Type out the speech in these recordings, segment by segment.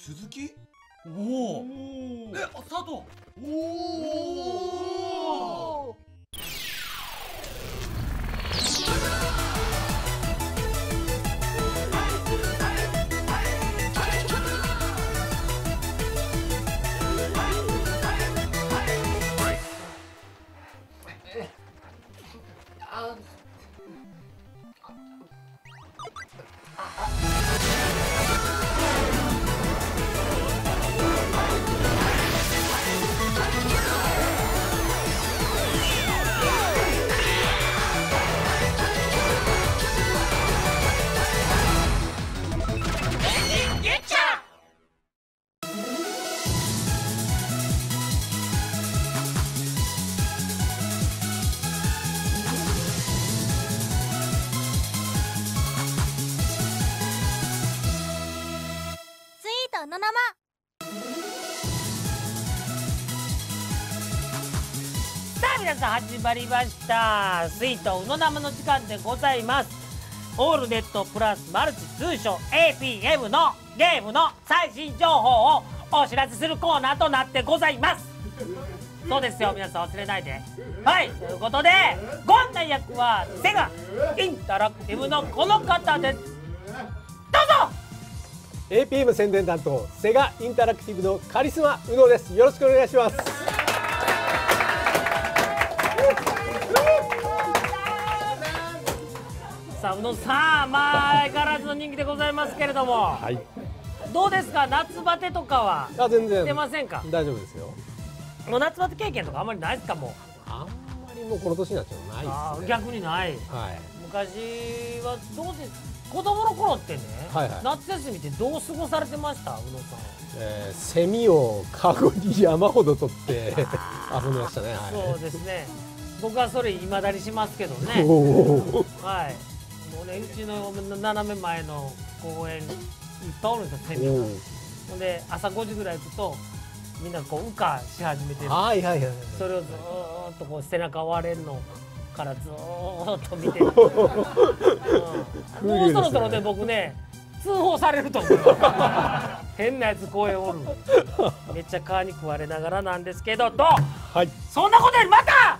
鈴木？おおえスタートおおスの生。さあ皆さん始まりました。スイートうの生の時間でございます。オールネットプラスマルチ通称 APM のゲームの最新情報をお知らせするコーナーとなってございます。そうですよ皆さん忘れないで。はいということでご案内役はセガインタラクティブのこの方です。APM 宣伝担当セガインタラクティブのカリスマ宇野です。よろしくお願いします。さあ宇野さんまあ相変わらずの人気でございますけれども。はい。どうですか？夏バテとかはあ全然。してませんか？大丈夫ですよ。もう夏バテ経験とかあんまりないですか？もう。あんまりもうこの年になっちゃうないですね。逆にない。はい。昔はどうです？子供の頃ってね、はいはい。夏休みってどう過ごされてました？宇野さん。えーセミをカゴに山ほど取って 遊んでましたね。はい。そうですね。僕はそれ未だにしますけどね。はい。もうねうちの斜め前の公園いっぱいおるんですよセミが。ほんで朝5時ぐらい行くとみんなこう羽化し始めてる。はいはいはいそれをずーっとこう背中割れるのからずーっと見てる、うん、もうそろそろね僕ね通報されると思う。変なやつ声おる。めっちゃ川に食われながらなんですけどと、はい、そんなことよりまた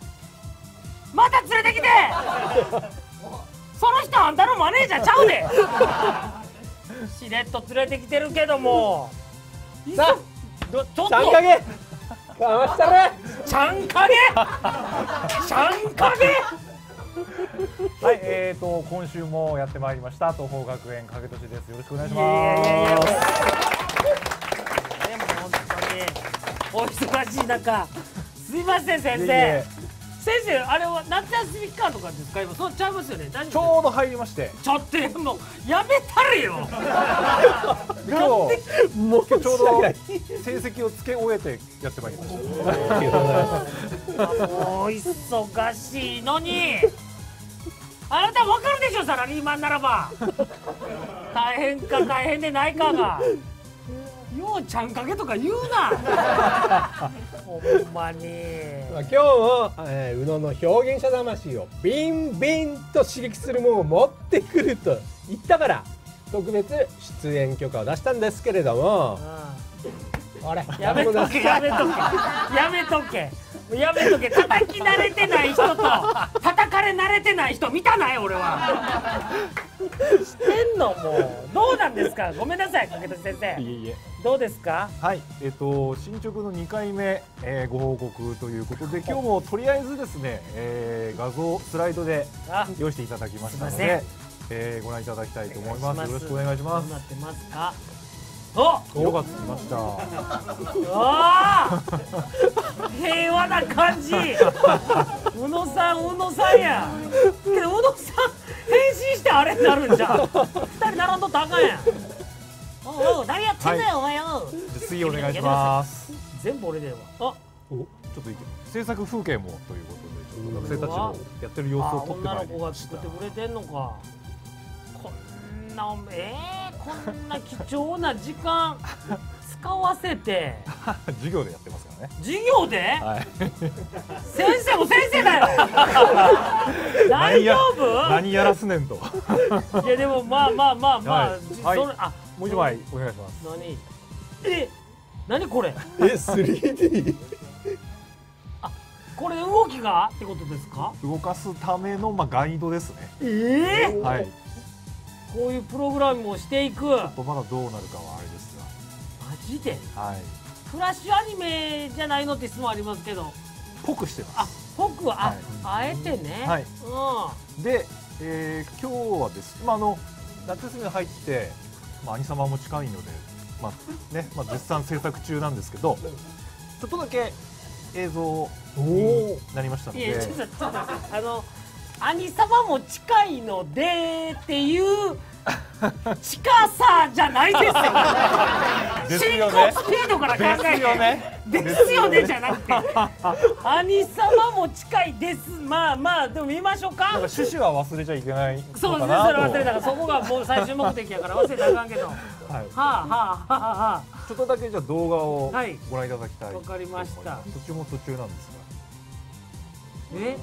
また連れてきて。その人あんたのマネージャーちゃうで。しれっと連れてきてるけども。さあちょっと。3騙したれ。ちゃんかげちゃんかげはい、えーと今週もやってまいりました。東方学園影年です。よろしくお願いします。いやいやいや。もうお忙しい中、すいません先生。いやいや先生あれは夏休み期間とかですか今そうちゃいますよね。大ち丈夫ょうど入りまして、ちょっともうやめたれよ。今日もうちょうど成績をつけ終えてやってまいりました。もう忙しいのにあなたわかるでしょサラリーマンならば大変か大変でないかがようちゃんかけとか言うな。ほんまに。まあ今日も、えー、宇野の表現者魂をビンビンと刺激するものを持ってくると言ったから特別出演許可を出したんですけれどもあれ？やめとけやめとけ。やめとけ。やめとけ。叩き慣れてない人と叩かれ慣れてない人見たない？俺は。してんのもう。どうなんですか？ごめんなさい掛田先生。いえいえ。どうですか？はい、えっ、と進捗の2回目、えーご報告ということで今日もとりあえずですね、えー画像スライドであ用意していただきましたので、えーご覧いただきたいと思います。よろしくお願いします。どう。なってますか？お色がつきました。あー平和な感じ。宇野さん宇野さんや。けど宇野さん変身してあれになるんじゃん。二人並んどったらあかんやん。おうおう何やってんだよ、お前よ。次お願いします。全部俺ではあ。ちょっといけ制作風景もということで、ちょっと学生たちのやってる様子あを撮って女の子がまいりました。作ってくれてんのか。こんなえー、こんな貴重な時間使わせて。授業でやってますからね。授業で？はい。先生も先生だよ。大丈夫？何やらすねんと。いやでもまあまあまあまあ、はい。じはい。それあもう一枚お願いします。何？え何これ？え 3D これ動きが？ってことですか？動かすためのまあガイドですね。ええはいこういうプログラムをしていく。まだどうなるかはあれですジで？がはい。フラッシュアニメじゃないのって質問ありますけど。ぽくしてあます。僕は、はい。ああえてね、はい。うん。で、えー今日はです。まああの夏休みに入って、まあ、兄様も近いので、まあねまあ、絶賛制作中なんですけどちょっとだけ映像になりましたので。あの兄様も近いのでっていう 近さじゃないですよ。です進行スピードから考えて。ですよね。ですよねじゃなくて。兄様も近いです。まあまあでも見ましょうか。か趣旨は忘れちゃいけないのそうですね。それ忘れたからそこがもう最終目的やから忘れたらあかんけど。ははい、あはあはあはあ。ちょっとだけじゃあ動画をはい。ご覧いただきたいわかりました。途中も途中なんですえ？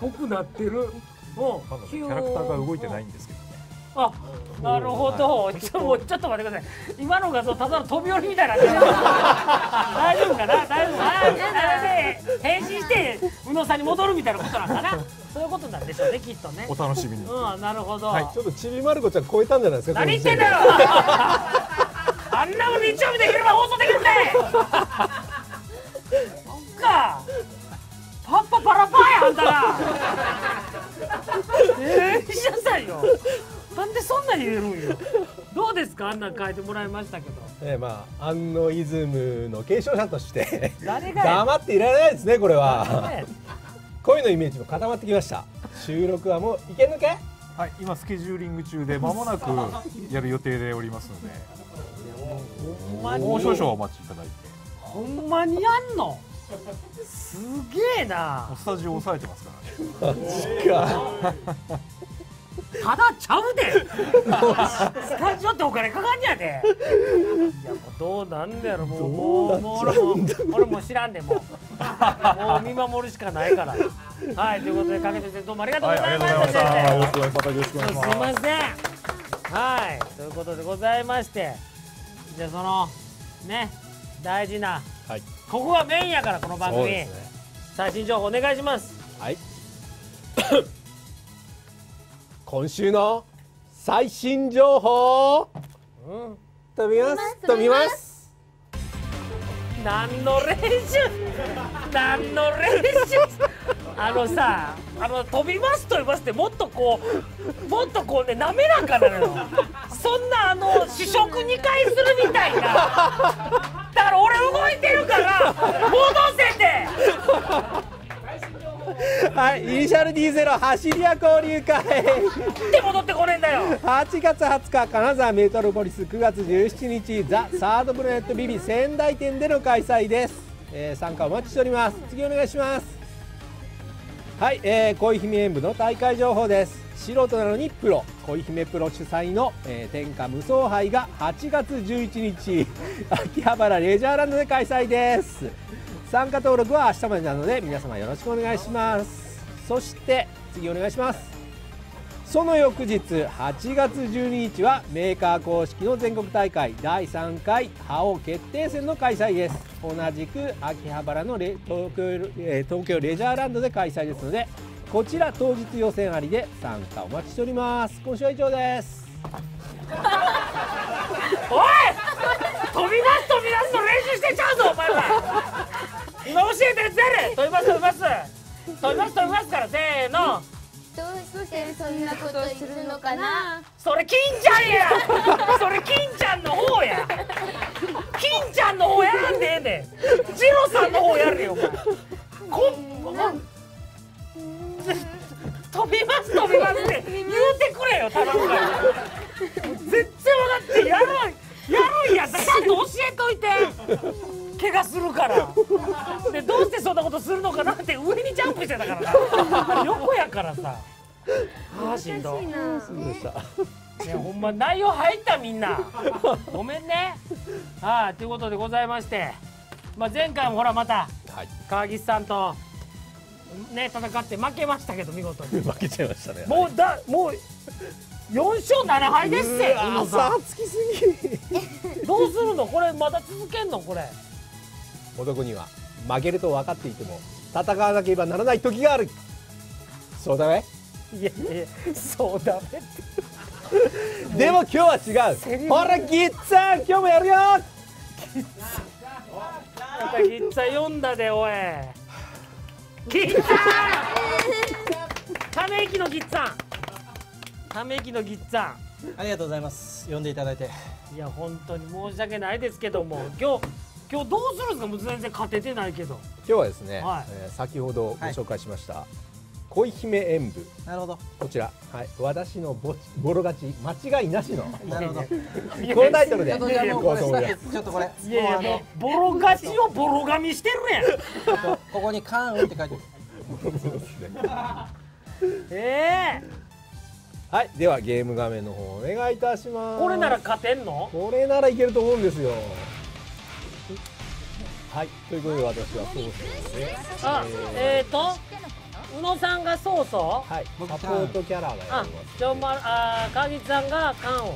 ぽくなってるおがまだね。キャラクターが動いてないんですけどねあなるほど。ちょもうちょっと待ってください。今の画像ただの飛び降りみたいにな 大丈夫かな。大丈夫。ああで変身して宇野さんに戻るみたいなことなんかな。そういうことなんでしょうねきっとね。お楽しみに、うんなるほど、はい。ちょっとちびまる子ちゃん超えたんじゃないですか何言ってんだよ。あんなもん日曜日できれば放送できるんだラパーやあんたら。え？えしなさいよなんでそんな言えるんよ？どうですか？あんなん書いてもらいましたけど。ええまあ安納イズムの継承者として。誰がや？黙っていられないですねこれは。ね恋のイメージも固まってきました。収録はもういけんのけ？はい、今スケジューリング中で間もなくやる予定でおりますので。ほんまに？もう少々お待ちいただいて。ほんまにやんの？すげえな。スタジオ押さえてますからね。ただちゃうで。スタジオってお金かかんやでいやもうどうなんだやろもうもうもう俺も俺も知らんでもう。もう見守るしかないから。はいということでかけて先生どうもありがとうございました、はいありがとうございましたす。すいません。はいということでございまして。じゃあそのね大事なはい。ここがメインやからこの番組、そうですね最新情報お願いします。はい。今週の最新情報。うん。飛びます。飛びます何の練習何の練習 あのさあの飛びます飛びますってもっとこうもっとこうね滑らかなのよ。そんなあの試食2回するみたいな。だから俺動いてるから戻せて。はいイニシャル D0 走り屋交流会。って戻ってこねえんだよ。8月20日金沢メトロポリス9月17日ザ・サードプラネットビビ仙台店での開催です、えー参加お待ちしております。次お願いします。はい、えー、恋姫演舞の大会情報です。素人なのにプロ。恋姫プロ主催の、えー天下無双杯が8月11日。秋葉原レジャーランドで開催です。参加登録は明日までなので皆様よろしくお願いしますそして次お願いします。その翌日8月12日はメーカー公式の全国大会第3回覇王決定戦の開催です。同じく秋葉原のレ東京,、えー東京レジャーランドで開催ですのでこちら当日予選ありで参加お待ちしております。今週は以上です。おい！飛びます飛びますの練習してちゃうぞお前は。今教えたやつやれ！飛びます飛びます。飛びます飛びますからせーの。どうしてそんなことするのかな？それ金ちゃんや！それ金ちゃんの方や！金ちゃんの方やらんでええねん。ジロさんの方やれよお前。こん飛びます飛びますって。言うてくれよ頼むから。全然分かってやるやるんや。ったらちゃんと教えといて怪我するから。でどうしてそんなことするのかなって上にジャンプしてたからな。横やからさ。ああしんど。いやほんま内容入ったみんな。ごめんね。はいということでございまして、まあ、前回もほらまたはい。川岸さんとね戦って負けましたけど見事に。負けちゃいましたね。もうだもう4勝7敗ですって朝つきすぎ。んどうするの？これまだ続けんの？これ男には負けると分かっていても戦わなければならない時がある。そうだねいやいやそうだねって。でも今日は違う。ほらギッツァン今日もやるよ。またギッツァ読んだでおい。ギッツァンため息のギッツァンため息のギッツァンありがとうございます。呼んでいただいて。いや本当に申し訳ないですけども今日今日どうするんですか？もう全然勝ててないけど。今日はですね、はい。えー先ほどご紹介しました、恋姫演舞なるほど。こちら、はい、私のボボロ勝ち間違いなしの。なるほど。い やこのタイトルでちょっとじゃあもうこれスタッフちょっとこれ。いやいやもうボロ勝ちをボロ噛みしてるやん。ここに「関羽」って書いて ええ。はい。ではゲーム画面の方お願いいたします。これなら勝てんの？これならいけると思うんですよはい。ということで私はそうですねあえーと宇野さんがそうそはい。僕サポートキャラがやあります。じゃあまあ川口さんが缶を。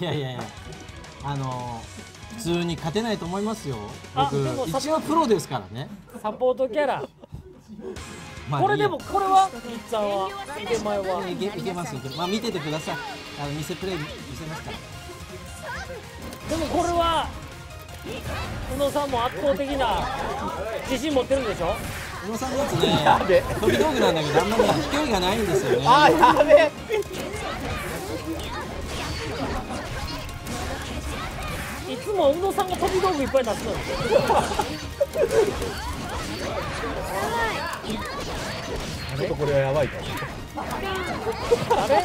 い。やいやいやあのー、普通に勝てないと思いますよ。あ僕一応プロですからね、サポートキャラ。まあこれでもこれはギッツァンは。腕前はいけいけますいけまあ見ててくださいあの見せプレイ見せますからでもこれは宇野さんも圧倒的な自信持ってるんでしょ？宇野さんのやつね飛び道具なんだけどあんまり飛距離がないんですよね。あやべ。えいつも宇野さんが飛び道具いっぱい出すの？ちょっとこれはやばいかも。あれ？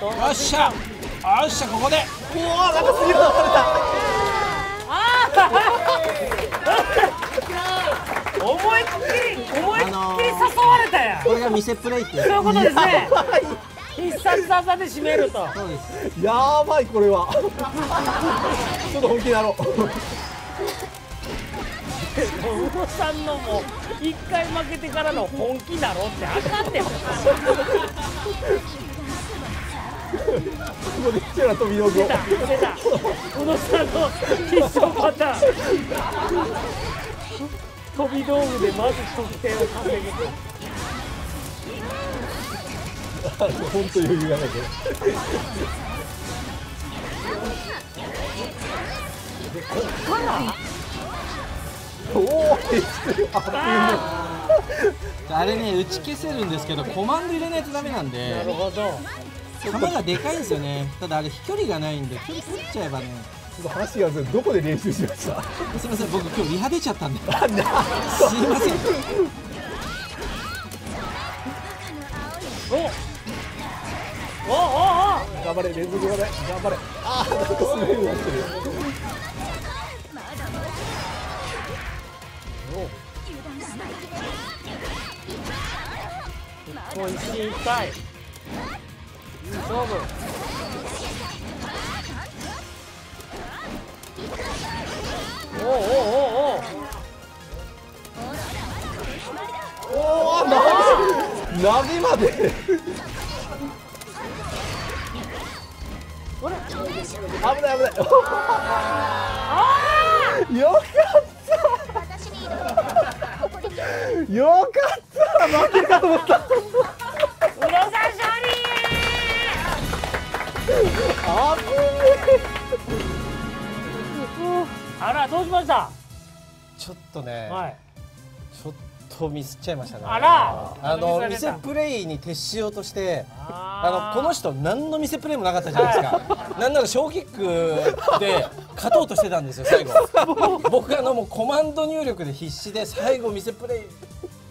よっしゃ。よっしゃここで。思いっきり思いっきり誘われたやん。これが見せプレイってそういうことですね。必殺技で締めると。そうです。やばいこれは。ちょっと本気になろう。宇野さんのもう一回負けてからの本気だろってあかんねんここでチェラ飛び道具を出た出た宇野さんの必勝パターン飛び道具でまず得点を稼ぐ。本当余裕がないけどおおああれね打ち消せるんですけどコマンド入れないとダメなんーで。なるほど球がでかいんですよねただあれ飛距離がないんで距離取っちゃえばねちょっと話がずどこで練習しましたすいません僕今日リハ出ちゃったんですいませんおおおお頑張れ連続頑張れ頑張れああなんか滑るようになってるおお一進一退勝負おおおおおおおナビナビまで危ない危ないよかったよかった負けかと思ったあらどうしました？ちょっとね、はい。ちょっとミスっちゃいましたね。あら。あの見ミスられた。せプレイに徹しようとしてああのこの人何の見せプレイもなかったじゃないですか。なんなら小キックで勝とうとしてたんですよ最後。僕あのもうコマンド入力で必死で最後見せプレイ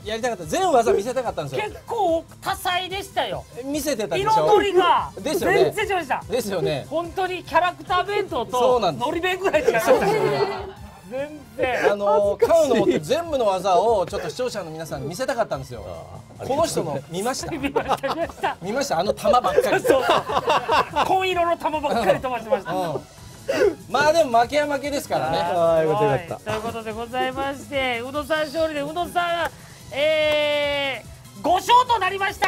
やりたかった。全技見せたかったんですよ。結構多彩でしたよ。見せてたでしょ。彩りが。ですよね。全然違いました。ですよね。本当にキャラクター弁当そとうなんです。のり弁ぐらい違いました。全然。あのカウの持ってる全部の技をちょっと視聴者の皆さんに見せたかったんですよ。この人の見ました。見ました。見ました。見ましたあの玉ばっかり。そう。紺色の玉ばっかり飛ばしてました。うん。まあでも負けは負けですからね。ということでございまして宇野さん勝利で宇野さんえー、5勝となりました。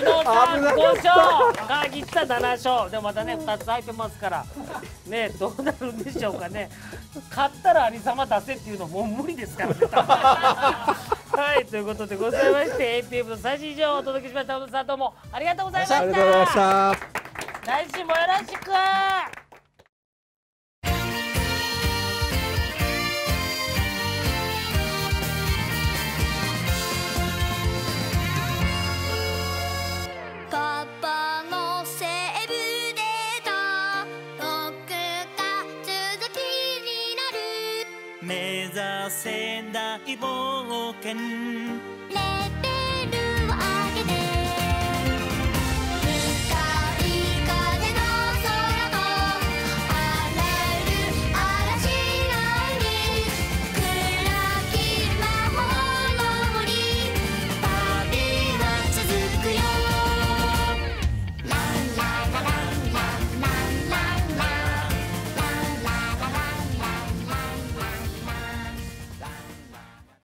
宇野さん危なか5った。勝。川岸さん7勝。でもまたね2つ空いてますから。ねどうなるんでしょうかね。勝ったら有様出せっていうのもう無理ですからね。はいということでございまして APM の最新情報をお届けしました。宇野さんどうもありがとうございました。ありがとうございました。来週もよろしく senda iboken.